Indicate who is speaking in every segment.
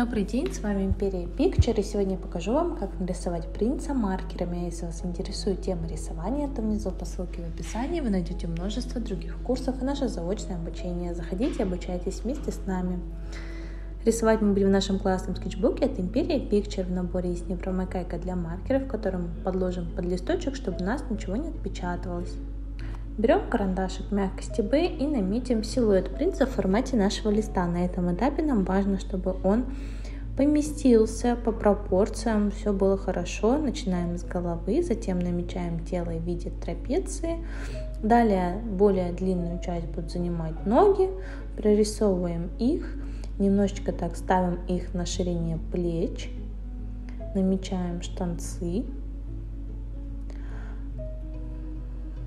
Speaker 1: Добрый день, с вами Империя Picture и сегодня я покажу вам, как нарисовать принца маркерами. Если вас интересует тема рисования, то внизу по ссылке в описании вы найдете множество других курсов и наше заочное обучение. Заходите обучайтесь вместе с нами. Рисовать мы будем в нашем классном скетчбуке от Империя Picture. В наборе есть непромокайка для маркеров, которым подложим под листочек, чтобы у нас ничего не отпечатывалось. Берем карандашик мягкости B и наметим силуэт принца в формате нашего листа. На этом этапе нам важно, чтобы он поместился по пропорциям, все было хорошо. Начинаем с головы, затем намечаем тело в виде трапеции. Далее более длинную часть будут занимать ноги, прорисовываем их, немножечко так ставим их на ширине плеч, намечаем штанцы,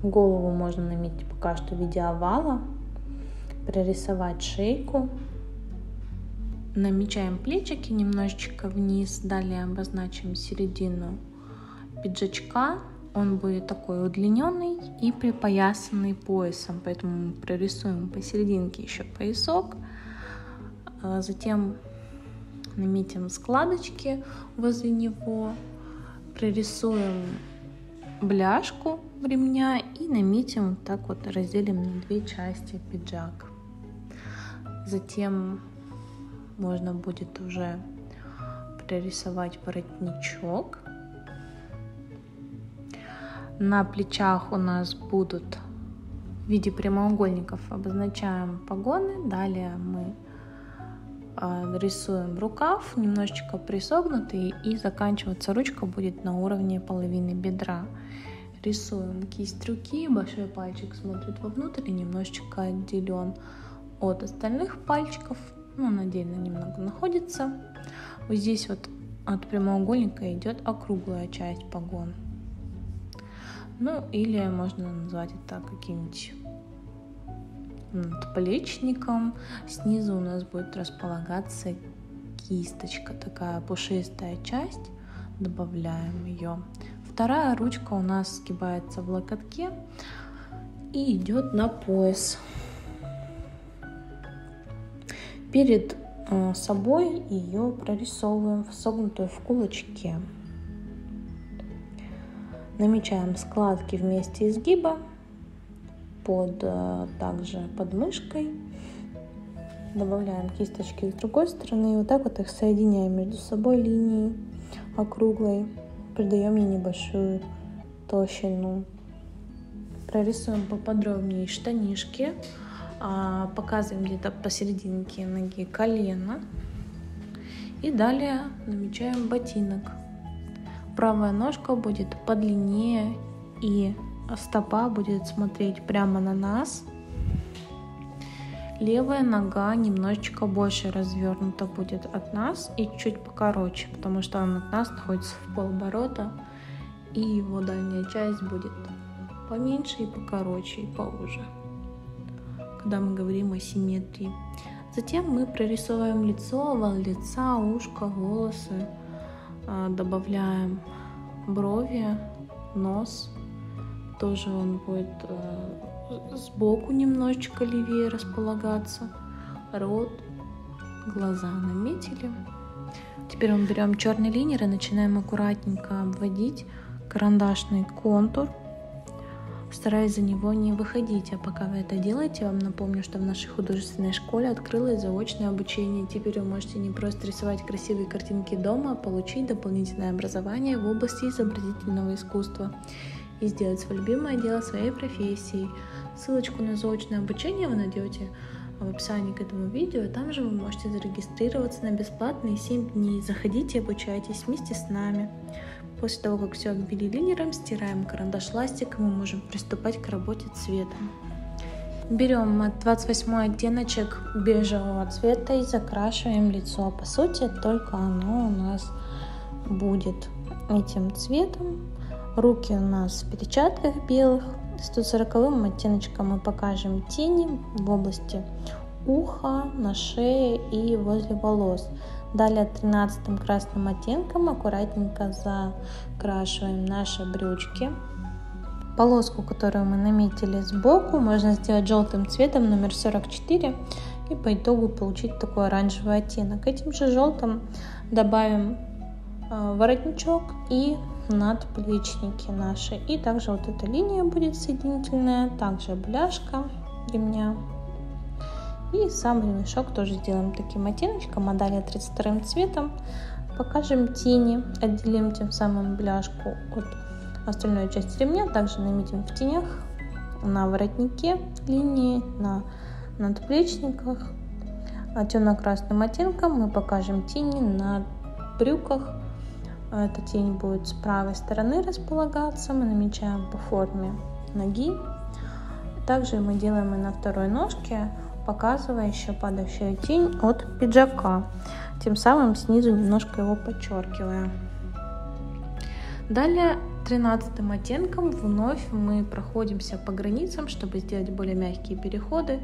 Speaker 1: Голову можно наметить пока что в виде овала. Прорисовать шейку. Намечаем плечики немножечко вниз. Далее обозначим середину пиджачка. Он будет такой удлиненный и припоясанный поясом. Поэтому мы прорисуем посерединке еще поясок. А затем наметим складочки возле него. Прорисуем бляшку ремня и наметим вот так вот разделим на две части пиджак. Затем можно будет уже прорисовать воротничок. На плечах у нас будут в виде прямоугольников обозначаем погоны. Далее мы рисуем рукав, немножечко присогнутый, и заканчиваться ручка будет на уровне половины бедра. Рисуем кисть руки, большой пальчик смотрит вовнутрь и немножечко отделен от остальных пальчиков. Ну, он отдельно немного находится. Вот здесь вот от прямоугольника идет округлая часть погон. Ну, или можно назвать это каким-нибудь надплечником. Снизу у нас будет располагаться кисточка, такая пушистая часть. Добавляем ее. Вторая ручка у нас сгибается в локотке и идет на пояс. Перед э, собой ее прорисовываем в согнутую в кулачке. Намечаем складки вместе изгиба под э, также подмышкой. Добавляем кисточки с другой стороны и вот так вот их соединяем между собой линией округлой. Придаем ей небольшую толщину. Прорисуем поподробнее штанишки. А, показываем где-то посерединке ноги колено. И далее намечаем ботинок. Правая ножка будет подлиннее и стопа будет смотреть прямо на нас. Левая нога немножечко больше развернута будет от нас и чуть покороче, потому что он от нас находится в полоборота, и его дальняя часть будет поменьше и покороче, и поуже, когда мы говорим о симметрии. Затем мы прорисовываем лицо, овал лица, ушко, волосы, а, добавляем брови, нос, тоже он будет э, сбоку немножечко левее располагаться. Рот, глаза наметили. Теперь мы берем черный линер и начинаем аккуратненько обводить карандашный контур, стараясь за него не выходить. А пока вы это делаете, вам напомню, что в нашей художественной школе открылось заочное обучение. Теперь вы можете не просто рисовать красивые картинки дома, а получить дополнительное образование в области изобразительного искусства и сделать свое любимое дело своей профессией. Ссылочку на заочное обучение вы найдете в описании к этому видео. Там же вы можете зарегистрироваться на бесплатные 7 дней. Заходите обучайтесь вместе с нами. После того, как все обвели линером, стираем карандаш ластиком и можем приступать к работе цветом. Берем 28 оттеночек бежевого цвета и закрашиваем лицо. По сути, только оно у нас будет этим цветом. Руки у нас в перчатках белых. 140 оттеночком мы покажем тени в области уха, на шее и возле волос. Далее 13 красным оттенком аккуратненько закрашиваем наши брючки. Полоску, которую мы наметили сбоку, можно сделать желтым цветом номер 44 и по итогу получить такой оранжевый оттенок. Этим же желтым добавим э, воротничок и надплечники наши. И также вот эта линия будет соединительная, также бляшка ремня. И сам ремешок тоже сделаем таким оттеночком, а далее 32 цветом покажем тени, отделим тем самым бляшку от остальной части ремня, также наметим в тенях на воротнике линии, на надплечниках. А темно-красным оттенком мы покажем тени на брюках. Эта тень будет с правой стороны располагаться. Мы намечаем по форме ноги. Также мы делаем и на второй ножке, показывая еще падающую тень от пиджака. Тем самым снизу немножко его подчеркивая. Далее 13 оттенком вновь мы проходимся по границам, чтобы сделать более мягкие переходы.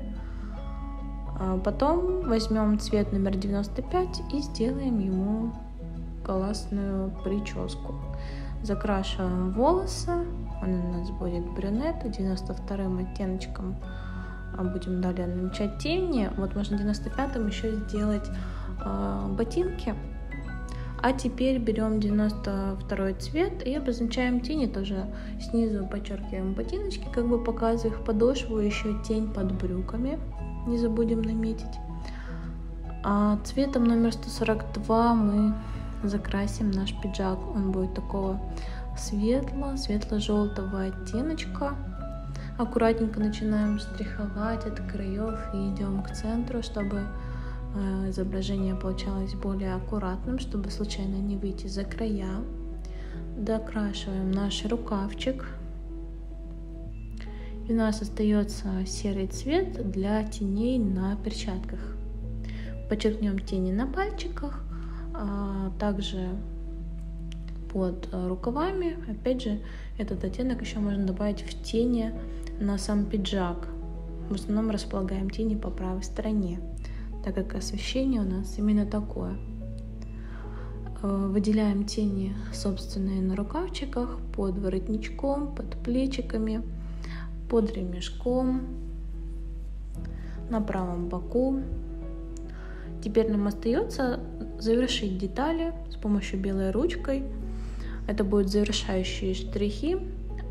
Speaker 1: А потом возьмем цвет номер 95 и сделаем ему классную прическу. Закрашиваем волосы, он у нас будет брюнет, 92 оттеночком а будем далее намечать тени. Вот можно 95-м еще сделать э, ботинки а теперь берем 92 цвет и обозначаем тени тоже. Снизу подчеркиваем ботиночки, как бы показывая их подошву, еще тень под брюками. Не забудем наметить. А цветом номер 142 мы закрасим наш пиджак. Он будет такого светло, светло-желтого оттеночка. Аккуратненько начинаем штриховать от краев и идем к центру, чтобы Э, изображение получалось более аккуратным, чтобы случайно не выйти за края. Докрашиваем наш рукавчик. И у нас остается серый цвет для теней на перчатках. Подчеркнем тени на пальчиках, также под рукавами. Опять же, этот оттенок еще можно добавить в тени на сам пиджак. В основном располагаем тени по правой стороне так как освещение у нас именно такое. Э, выделяем тени собственные на рукавчиках, под воротничком, под плечиками, под ремешком, на правом боку. Теперь нам остается завершить детали с помощью белой ручкой. Это будут завершающие штрихи,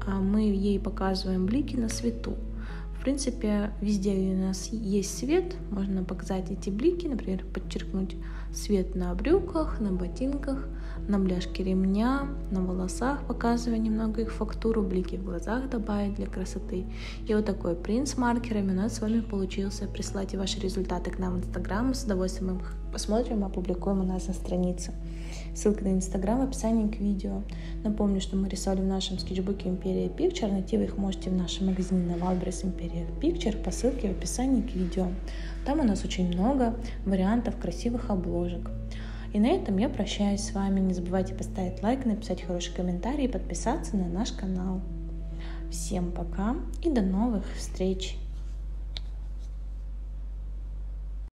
Speaker 1: а мы ей показываем блики на свету. В принципе, везде у нас есть свет, можно показать эти блики, например, подчеркнуть свет на брюках, на ботинках, на бляшке ремня, на волосах, показывая немного их фактуру, блики в глазах добавить для красоты. И вот такой принт с маркерами у нас с вами получился. Присылайте ваши результаты к нам в Инстаграм, с удовольствием их посмотрим, опубликуем у нас на странице. Ссылка на Инстаграм в описании к видео. Напомню, что мы рисовали в нашем скетчбуке Империя Picture. Найти вы их можете в нашем магазине на Wildberries Imperia Picture по ссылке в описании к видео. Там у нас очень много вариантов красивых обложек. И на этом я прощаюсь с вами. Не забывайте поставить лайк, написать хороший комментарий и подписаться на наш канал. Всем пока и до новых встреч!